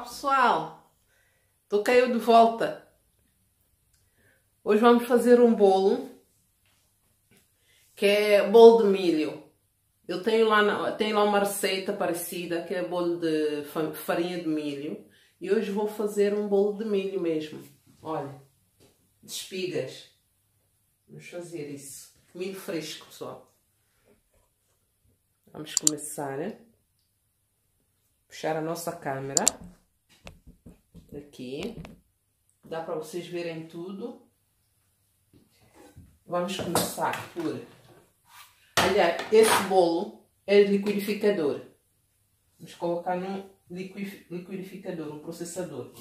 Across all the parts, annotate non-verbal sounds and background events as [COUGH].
Olá pessoal, estou cá de volta. Hoje vamos fazer um bolo que é bolo de milho. Eu tenho lá, tenho lá uma receita parecida que é bolo de farinha de milho e hoje vou fazer um bolo de milho mesmo. Olha, de espigas. Vamos fazer isso. Milho fresco, pessoal. Vamos começar. Puxar a nossa câmera. Aqui. Dá para vocês verem tudo. Vamos começar por... Aliás, esse bolo é liquidificador. Vamos colocar no liquidificador, um processador.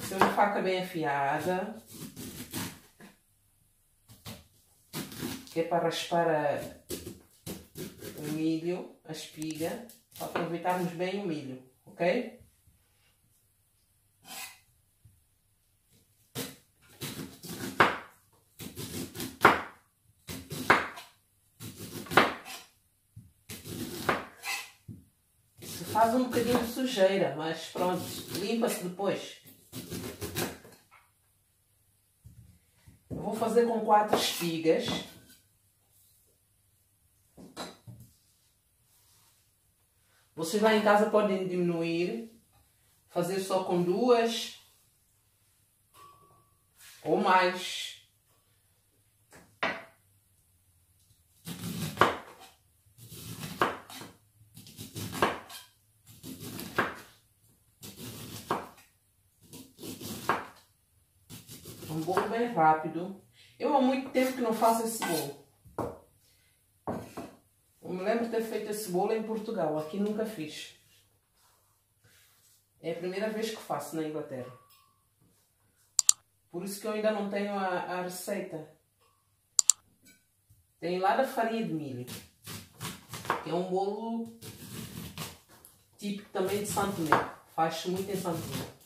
Ser uma faca bem afiada. É para raspar a, o milho, a espiga, para aproveitarmos bem o milho, ok? Se faz um bocadinho de sujeira, mas pronto, limpa-se depois. Eu vou fazer com quatro espigas. Vocês lá em casa podem diminuir, fazer só com duas ou mais. Um bolo bem rápido. Eu há muito tempo que não faço esse bolo. Eu me lembro de ter feito esse bolo em Portugal, aqui nunca fiz. É a primeira vez que faço na Inglaterra. Por isso que eu ainda não tenho a, a receita. Tem lá da farinha de milho. Que é um bolo típico também de Santo Tomé. Faz-se muito em Santo Tomé.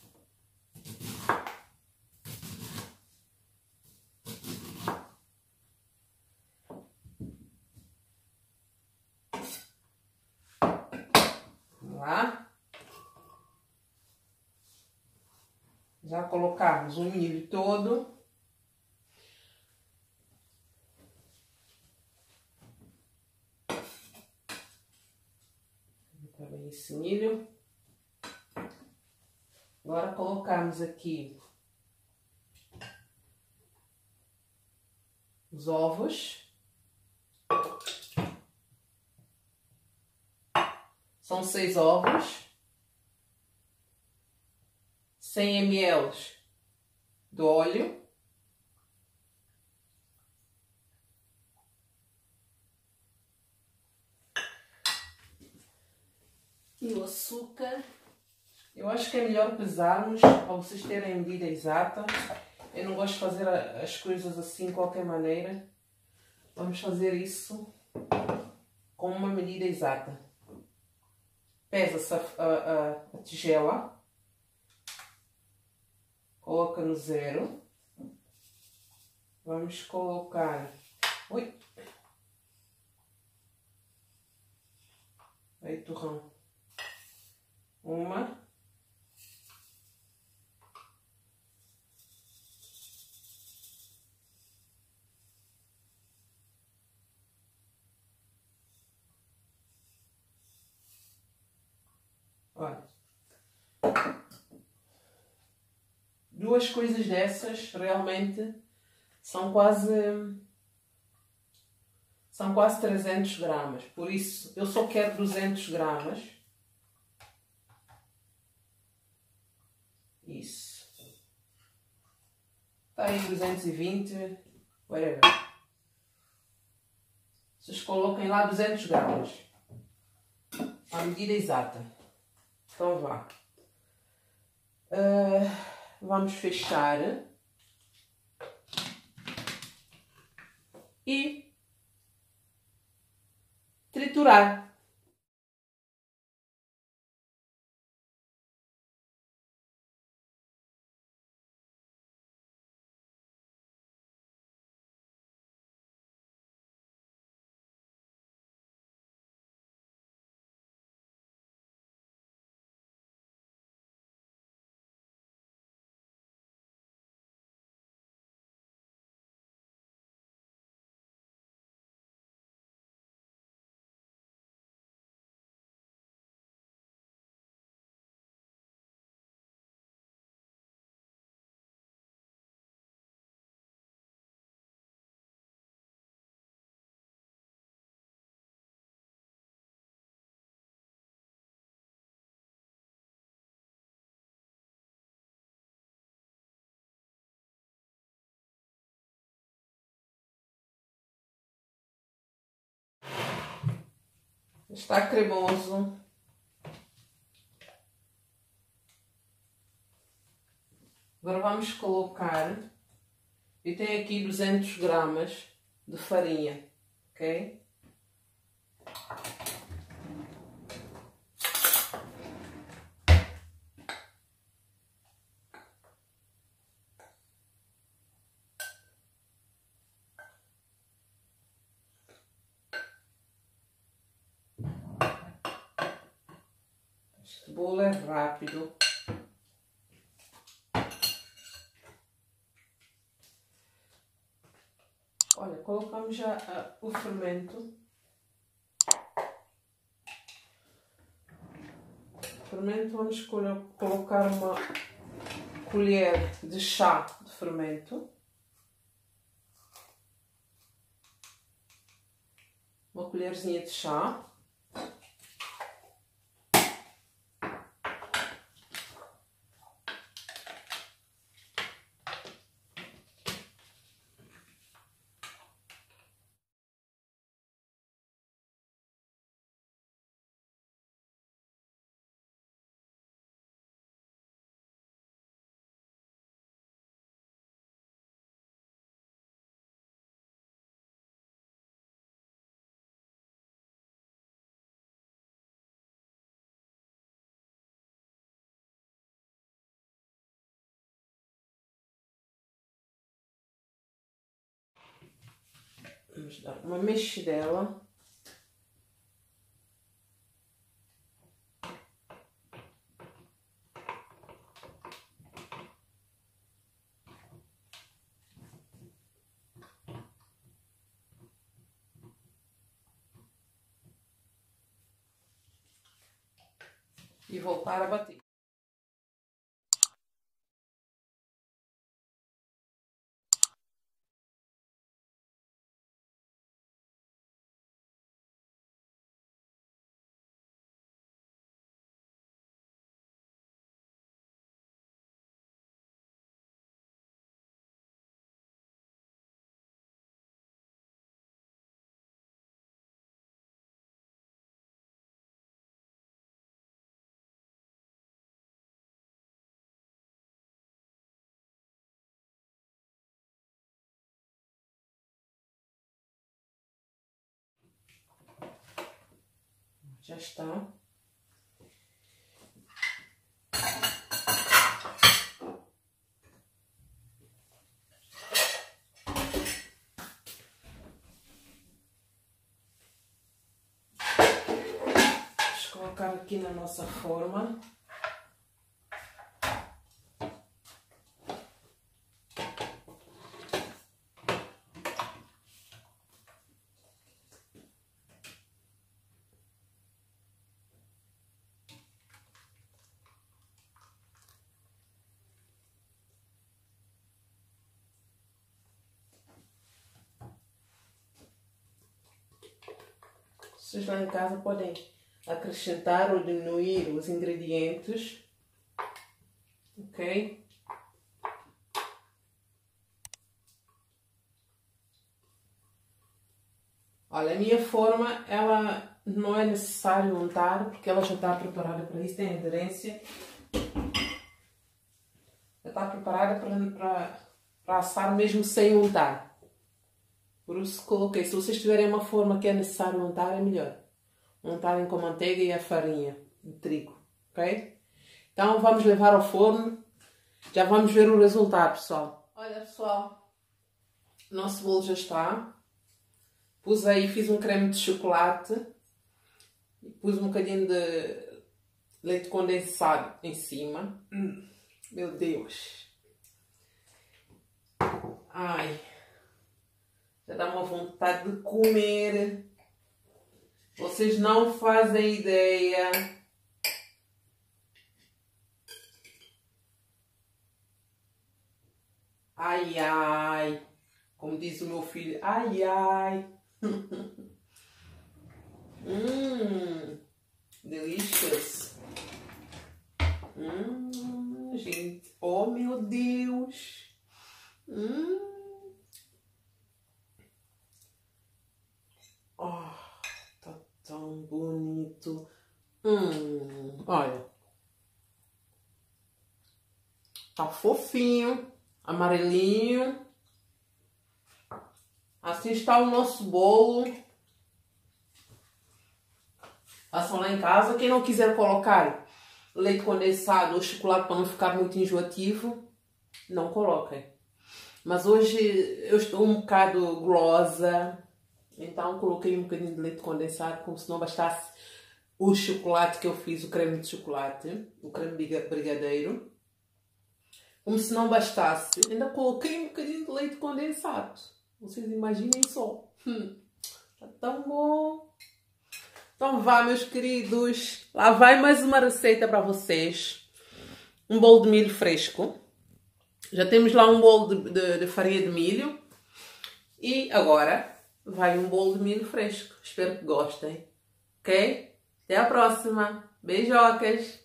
Lá. Já colocamos o milho todo. Tá bem esse milho. Agora colocamos aqui os ovos. São seis ovos, 100 ml do óleo, e o açúcar. Eu acho que é melhor pesarmos para vocês terem a medida exata. Eu não gosto de fazer as coisas assim de qualquer maneira. Vamos fazer isso com uma medida exata pesa a, a, a tigela, coloca no zero, vamos colocar, ui, aí turrão, uma, Olha. Duas coisas dessas realmente são quase são quase 300 gramas. Por isso, eu só quero 200 gramas. Isso. Está aí 220, whatever. Vocês coloquem lá 200 gramas. A medida exata. Então vá. Uh, vamos fechar. E triturar. Está cremoso. Agora vamos colocar, eu tenho aqui 200 gramas de farinha, ok? Bolo é rápido. Olha, colocamos já uh, o fermento. fermento, vamos colocar uma colher de chá de fermento. Uma colherzinha de chá. Vamos dar uma mexidela. E voltar a bater. Já está. Vamos colocar aqui na nossa forma. Vocês lá em casa podem acrescentar ou diminuir os ingredientes. Ok? Olha, a minha forma, ela não é necessário untar, porque ela já está preparada para isso, tem aderência. Já está preparada para, para, para assar mesmo sem untar. Por isso coloquei, se vocês tiverem uma forma que é necessário untar, é melhor. Untarem com manteiga e a farinha de trigo, ok? Então vamos levar ao forno, já vamos ver o resultado, pessoal. Olha, pessoal, nosso bolo já está. Pus aí, fiz um creme de chocolate, pus um bocadinho de leite condensado em cima. Hum, meu Deus! Ai! Já dá uma vontade de comer. Vocês não fazem ideia. Ai, ai. Como diz o meu filho, ai, ai. [LAUGHS] hum, delicious. Hum, gente. Oh, meu Deus. Hum. Oh, tá tão bonito. Tá fofinho, amarelinho. Assim está o nosso bolo. Façam lá em casa. Quem não quiser colocar leite condensado ou chocolate para não ficar muito enjoativo, não coloquem. Mas hoje eu estou um bocado glosa, então coloquei um bocadinho de leite condensado, como se não bastasse o chocolate que eu fiz, o creme de chocolate, o creme brigadeiro. Como se não bastasse, ainda coloquei um bocadinho de leite condensado. Vocês imaginem só. Hum, tá tão bom. Então vá, meus queridos. Lá vai mais uma receita para vocês. Um bolo de milho fresco. Já temos lá um bolo de, de, de farinha de milho. E agora vai um bolo de milho fresco. Espero que gostem. Ok? Até a próxima. Beijocas!